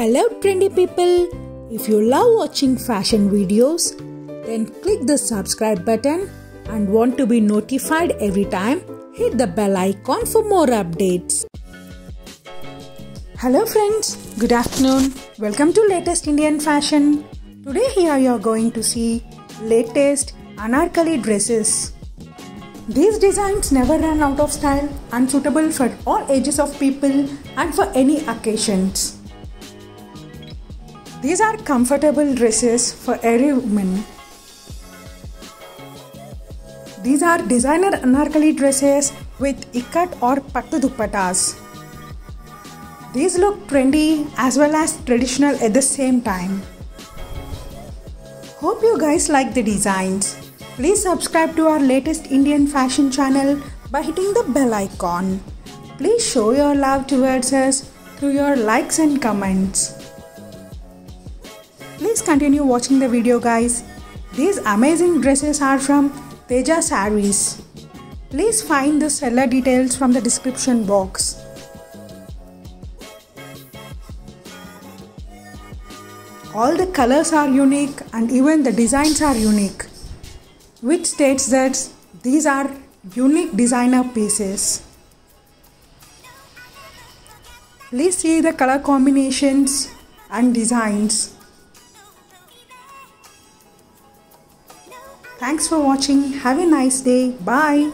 Hello, trendy people! If you love watching fashion videos, then click the subscribe button and want to be notified every time, hit the bell icon for more updates. Hello, friends! Good afternoon. Welcome to latest Indian fashion. Today, here you are going to see latest anarkali dresses. These designs never run out of style and suitable for all ages of people and for any occasions. These are comfortable dresses for every woman. These are designer anarkali dresses with ikat or pattu dupattas. These look trendy as well as traditional at the same time. Hope you guys like the designs. Please subscribe to our latest Indian fashion channel by hitting the bell icon. Please show your love towards us through your likes and comments. Please continue watching the video guys. These amazing dresses are from Teja Sarees. Please find the seller details from the description box. All the colors are unique and even the designs are unique, which states that these are unique designer pieces. Please see the color combinations and designs. Thanks for watching. Have a nice day. Bye.